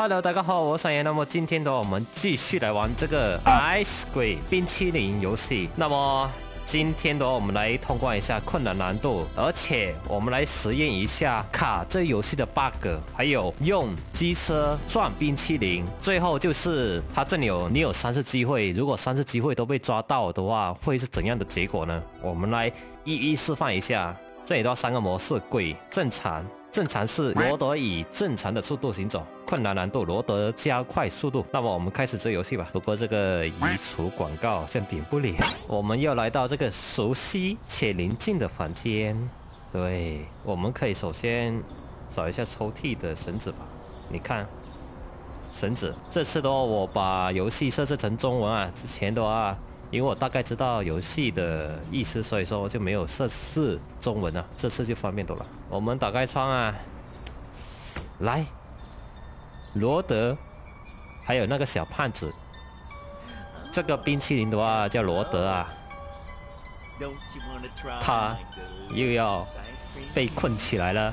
Hello，大家好，我是三爷。那么今天的我们继续来玩这个 Ice Cream 冰淇淋游戏。那么今天的我们来通关一下困难难度，而且我们来实验一下卡这游戏的 bug，还有用机车撞冰淇淋。最后就是它这里有你有三次机会，如果三次机会都被抓到的话，会是怎样的结果呢？我们来一一示范一下。这里都三个模式：鬼、正常。正常是罗德以正常的速度行走，困难难度罗德加快速度。那么我们开始这游戏吧。不过这个移除广告像点不了。我们又来到这个熟悉且宁静的房间。对，我们可以首先找一下抽屉的绳子吧。你看，绳子。这次的话，我把游戏设置成中文啊。之前的话。因为我大概知道游戏的意思，所以说我就没有设置中文了。这次就方便多了。我们打开窗啊，来，罗德，还有那个小胖子，这个冰淇淋的话叫罗德啊，他又要被困起来了，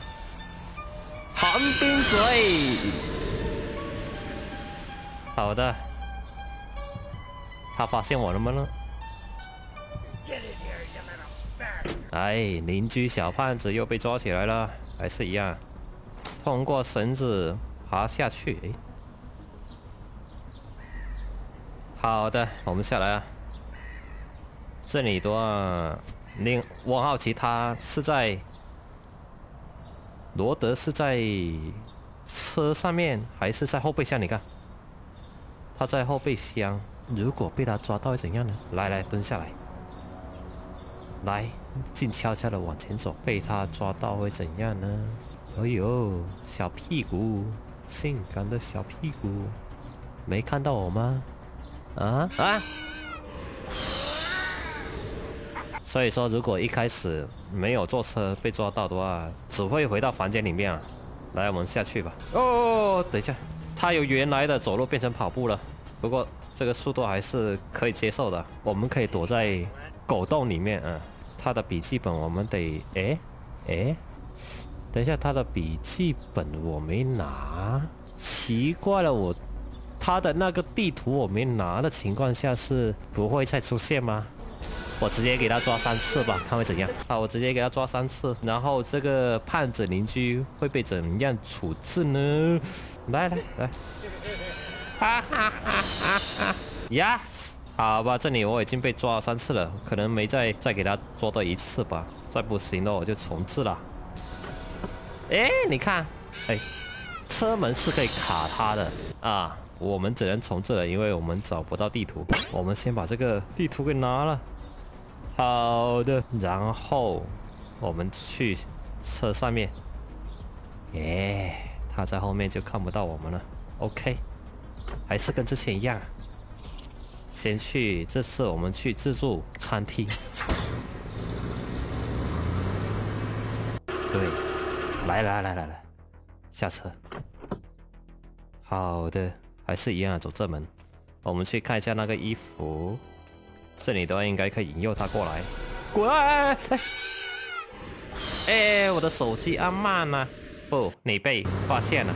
寒冰嘴，好的。他发现我了吗呢？哎，邻居小胖子又被抓起来了，还是一样，通过绳子爬下去。哎，好的，我们下来啊。这里的话，你我好奇他是在罗德是在车上面还是在后备箱？你看，他在后备箱。如果被他抓到会怎样呢？来来，蹲下来，来，静悄悄的往前走。被他抓到会怎样呢？哎呦，小屁股，性感的小屁股，没看到我吗？啊啊！所以说，如果一开始没有坐车被抓到的话，只会回到房间里面啊。来，我们下去吧。哦，等一下，他由原来的走路变成跑步了，不过。这个速度还是可以接受的，我们可以躲在狗洞里面啊。他的笔记本我们得，哎哎，等一下，他的笔记本我没拿，奇怪了，我他的那个地图我没拿的情况下是不会再出现吗？我直接给他抓三次吧，看会怎样。好，我直接给他抓三次，然后这个胖子邻居会被怎样处置呢？来来来。哈哈哈哈哈！Yes，好吧，这里我已经被抓了三次了，可能没再再给他抓到一次吧，再不行的我就重置了。哎，你看，哎，车门是可以卡他的啊，我们只能重置了，因为我们找不到地图。我们先把这个地图给拿了，好的，然后我们去车上面，哎，他在后面就看不到我们了。OK。还是跟之前一样，先去。这次我们去自助餐厅。对，来来来来来，下车。好的，还是一样，走正门。我们去看一下那个衣服，这里的话应该可以引诱他过来。滚！哎，我的手机按慢了。不，你被发现了。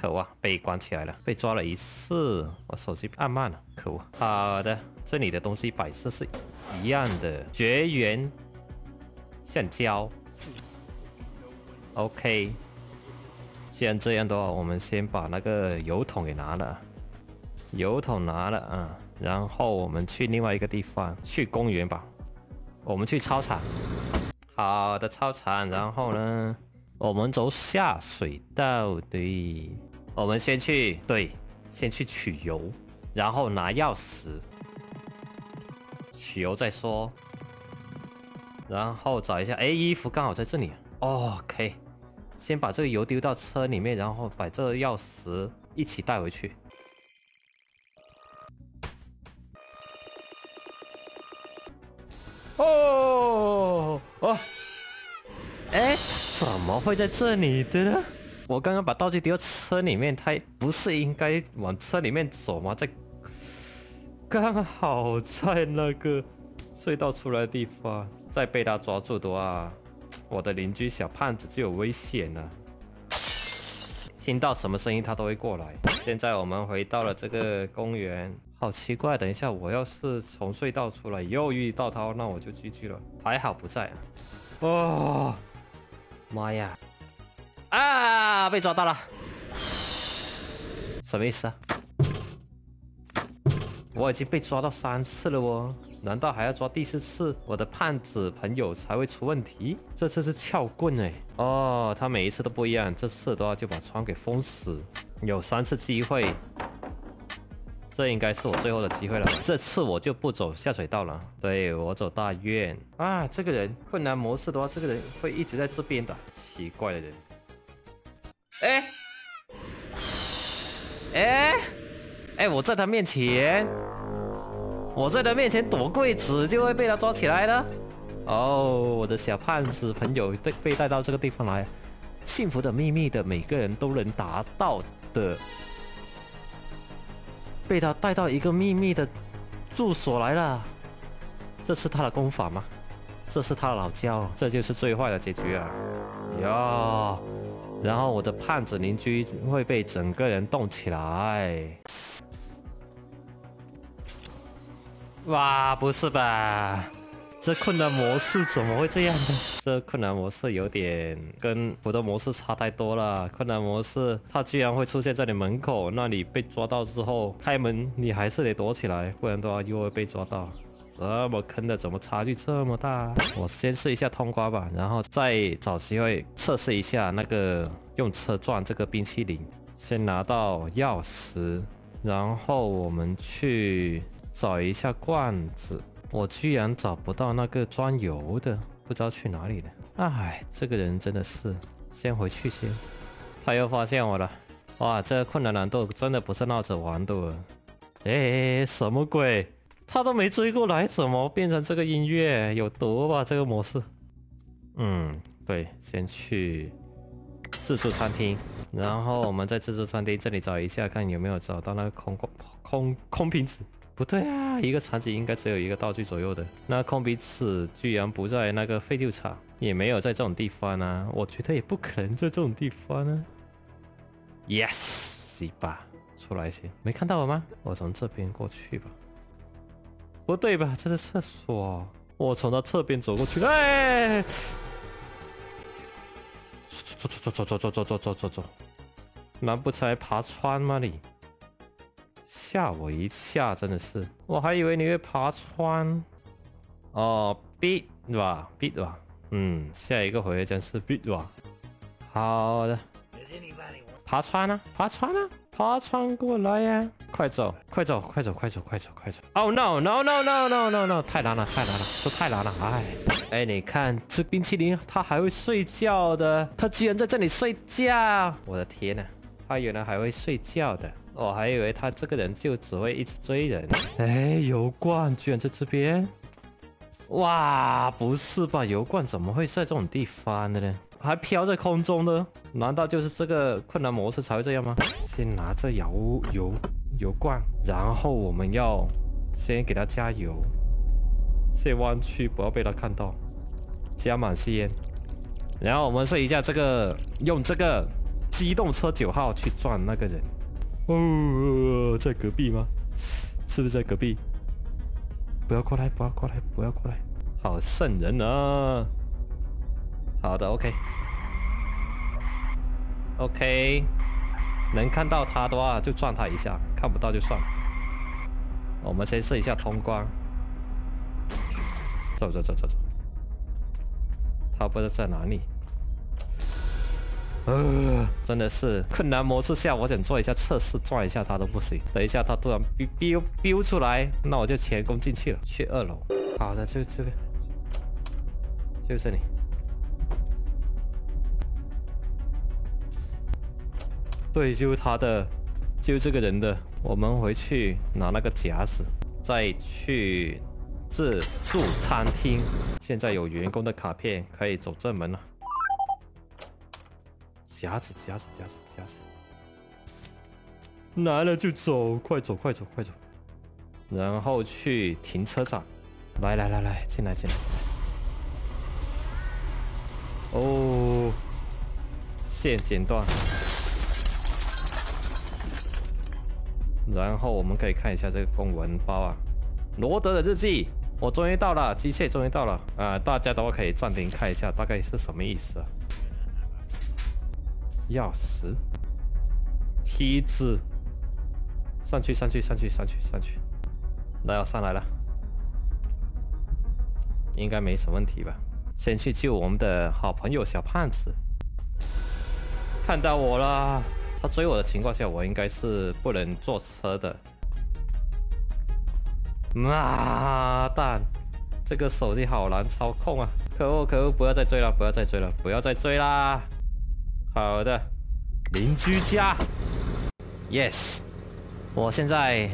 可恶，被关起来了，被抓了一次。我手机按慢了，可恶。好的，这里的东西摆设是一样的，绝缘橡胶。OK，既然这样的话，我们先把那个油桶给拿了，油桶拿了啊，然后我们去另外一个地方，去公园吧。我们去操场。好的，操场，然后呢，我们走下水道，对。我们先去，对，先去取油，然后拿钥匙，取油再说，然后找一下，哎，衣服刚好在这里，OK，先把这个油丢到车里面，然后把这个钥匙一起带回去。哦哦，哎，怎么会在这里的呢？我刚刚把道具丢车里面，他不是应该往车里面走吗？在刚好在那个隧道出来的地方，再被他抓住的话，我的邻居小胖子就有危险了。听到什么声音他都会过来。现在我们回到了这个公园，好奇怪。等一下，我要是从隧道出来又遇到他，那我就 GG 了。还好不在啊。哦，妈呀！啊，被抓到了。什么意思啊？我已经被抓到三次了哦。难道还要抓第四次，我的胖子朋友才会出问题？这次是撬棍哎！哦，他每一次都不一样，这次的话就把窗给封死，有三次机会，这应该是我最后的机会了。这次我就不走下水道了，对我走大院啊！这个人困难模式的话，这个人会一直在这边的，奇怪的人。哎哎哎！我在他面前。我在他面前躲柜子，就会被他抓起来的。哦，我的小胖子朋友被被带到这个地方来，幸福的秘密的每个人都能达到的，被他带到一个秘密的住所来了。这是他的功法吗？这是他的老教，这就是最坏的结局啊！哟，然后我的胖子邻居会被整个人冻起来。哇，不是吧？这困难模式怎么会这样呢？这困难模式有点跟普通模式差太多了。困难模式，它居然会出现在你门口，那你被抓到之后开门，你还是得躲起来，不然的话又会被抓到。这么坑的，怎么差距这么大？我先试一下通关吧，然后再找机会测试一下那个用车撞这个冰淇淋。先拿到钥匙，然后我们去。找一下罐子，我居然找不到那个装油的，不知道去哪里了。哎，这个人真的是，先回去先。他又发现我了，哇，这个困难难度真的不是闹着玩的。哎，什么鬼？他都没追过来，怎么变成这个音乐？有毒吧这个模式？嗯，对，先去自助餐厅，然后我们在自助餐厅这里找一下，看有没有找到那个空空空空瓶子。不对啊，一个场景应该只有一个道具左右的。那空鼻子居然不在那个废旧厂，也没有在这种地方啊！我觉得也不可能在这种地方呢。Yes，洗吧，出来先。没看到我吗？我从这边过去吧。不对吧？这是厕所。我从他侧边走过去。哎！走走走走走走走走走走走。难不成还爬窗吗你？吓我一下，真的是，我还以为你会爬窗。哦，B 对吧？B 对吧？嗯，下一个回合将是 B 对吧？好的。爬窗呢？爬窗呢？爬穿过来呀！快走，快走，快走，快走，快走，快走！Oh no no no no no no no！太难了，太难了，这太难了！哎，哎，你看吃冰淇淋，它还会睡觉的，它居然在这里睡觉！我的天呐，它原来还会睡觉的。我还以为他这个人就只会一直追人。哎，油罐居然在这边！哇，不是吧？油罐怎么会在这种地方的呢？还飘在空中的？难道就是这个困难模式才会这样吗？先拿着油油油罐，然后我们要先给他加油，先弯曲，不要被他看到，加满烟，然后我们试一下这个，用这个机动车九号去撞那个人。哦，在隔壁吗？是不是在隔壁？不要过来，不要过来，不要过来！好瘆人啊！好的，OK，OK，能看到他的话就撞他一下，看不到就算了。我们先试一下通关。走走走走走，他不知道在哪里。呃，真的是困难模式下，我想做一下测试，撞一下他都不行。等一下他突然飙飙飙出来，那我就前功尽去了，去二楼。好的，就这个，就是你。对，就是他的，就这个人的。我们回去拿那个夹子，再去自助餐厅。现在有员工的卡片，可以走正门了。夹子，夹子，夹子，夹子，来了就走，快走，快走，快走，然后去停车场，来来来来，进来进来进来，哦，线剪断，然后我们可以看一下这个公文包啊，罗德的日记，我终于到了，机械终于到了啊！大家都可以暂停看一下，大概是什么意思啊？钥匙，梯子，上去，上去，上去，上去，上去，那要上来了，应该没什么问题吧？先去救我们的好朋友小胖子，看到我了。他追我的情况下，我应该是不能坐车的。妈蛋，这个手机好难操控啊！可恶可恶，不要再追了，不要再追了，不要再追啦！好的，邻居家，yes，我现在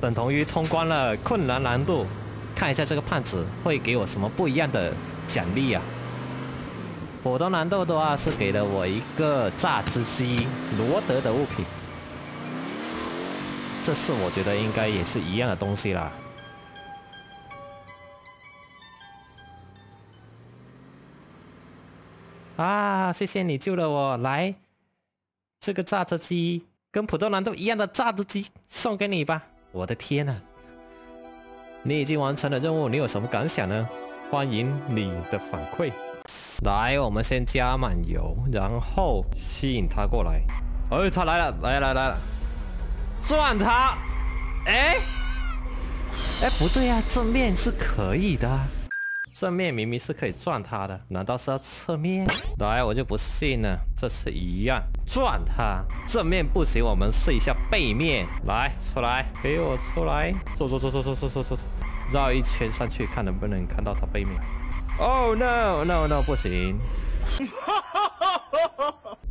等同于通关了困难难度，看一下这个胖子会给我什么不一样的奖励啊！普通难度的话是给了我一个榨汁机罗德的物品，这次我觉得应该也是一样的东西啦。啊，谢谢你救了我！来，这个榨汁机跟普通难度一样的榨汁机送给你吧。我的天呐，你已经完成了任务，你有什么感想呢？欢迎你的反馈。来，我们先加满油，然后吸引他过来。哎，他来了，来来来了，转他！哎，哎，不对呀，正面是可以的，正面明明是可以转他的，难道是要侧面？来，我就不信了，这次一样转他，正面不行，我们试一下背面。来，出来，给我出来，走走走走走走走走，绕一圈上去，看能不能看到他背面。Oh no no no 不行！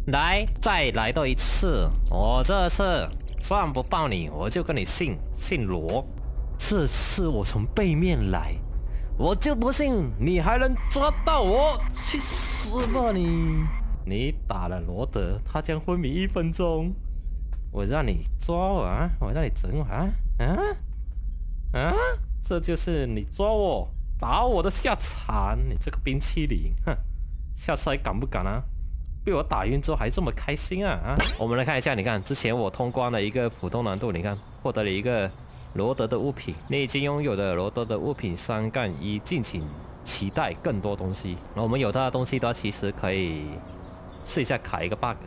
来，再来多一次。我这次放不爆你，我就跟你姓姓罗。这次我从背面来，我就不信你还能抓到我！去死吧你！你打了罗德，他将昏迷一分钟。我让你抓我啊！我让你整我啊！啊啊！这就是你抓我。打我的下场！你这个冰淇淋，哼！下次还敢不敢啊？被我打晕之后还这么开心啊啊！我们来看一下，你看之前我通关了一个普通难度，你看获得了一个罗德的物品。你已经拥有的罗德的物品三杠一，敬请期待更多东西。那我们有他的东西的话，其实可以试一下卡一个 bug。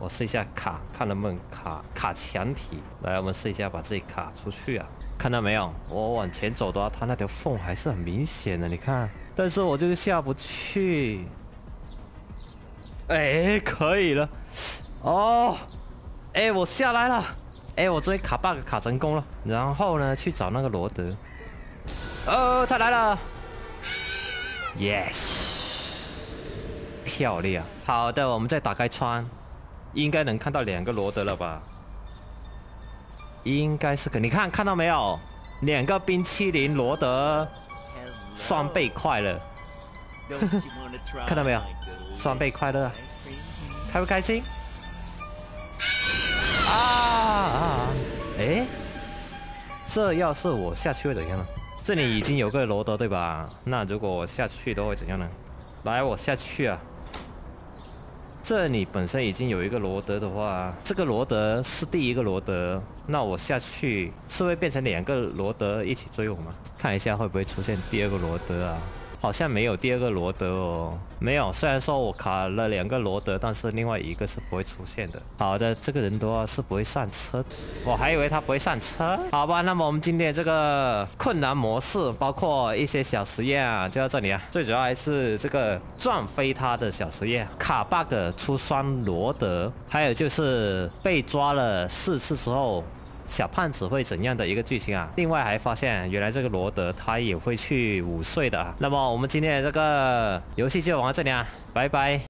我试一下卡，看能不能卡卡墙体。来，我们试一下把自己卡出去啊！看到没有？我往前走的话，它那条缝还是很明显的。你看，但是我就是下不去。哎，可以了。哦，哎，我下来了。哎，我终于卡 bug 卡成功了。然后呢，去找那个罗德。哦，他来了。Yes，漂亮。好的，我们再打开窗，应该能看到两个罗德了吧？应该是可，你看看到没有？两个冰淇淋罗德，双倍快乐，看到没有？双倍快乐，开不开心？啊啊！哎，这要是我下去会怎样呢？这里已经有个罗德对吧？那如果我下去都会怎样呢？来，我下去啊！这里本身已经有一个罗德的话，这个罗德是第一个罗德，那我下去是会变成两个罗德一起追我吗？看一下会不会出现第二个罗德啊？好像没有第二个罗德哦，没有。虽然说我卡了两个罗德，但是另外一个是不会出现的。好的，这个人的话是不会上车，我还以为他不会上车。好吧，那么我们今天这个困难模式，包括一些小实验啊，就到这里啊。最主要还是这个撞飞他的小实验，卡 bug 出双罗德，还有就是被抓了四次之后。小胖子会怎样的一个剧情啊？另外还发现，原来这个罗德他也会去午睡的啊。那么我们今天的这个游戏就玩到这里啊，拜拜。